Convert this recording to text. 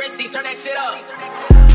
wristy, turn that shit up.